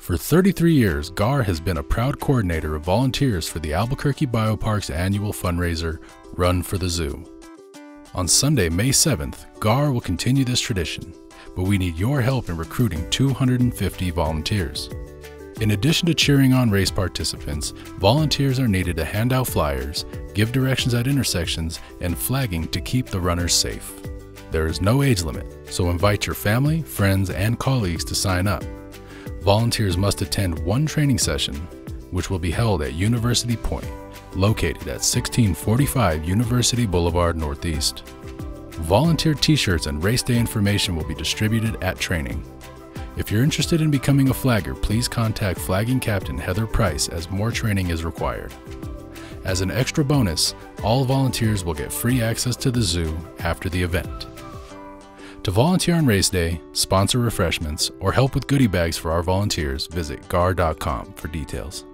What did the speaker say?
For 33 years, GAAR has been a proud coordinator of volunteers for the Albuquerque Biopark's annual fundraiser, Run for the Zoo. On Sunday, May 7th, GAAR will continue this tradition, but we need your help in recruiting 250 volunteers. In addition to cheering on race participants, volunteers are needed to hand out flyers, give directions at intersections, and flagging to keep the runners safe. There is no age limit, so invite your family, friends, and colleagues to sign up. Volunteers must attend one training session, which will be held at University Point, located at 1645 University Boulevard Northeast. Volunteer t shirts and race day information will be distributed at training. If you're interested in becoming a flagger, please contact flagging captain Heather Price as more training is required. As an extra bonus, all volunteers will get free access to the zoo after the event. To volunteer on race day, sponsor refreshments, or help with goodie bags for our volunteers, visit gaar.com for details.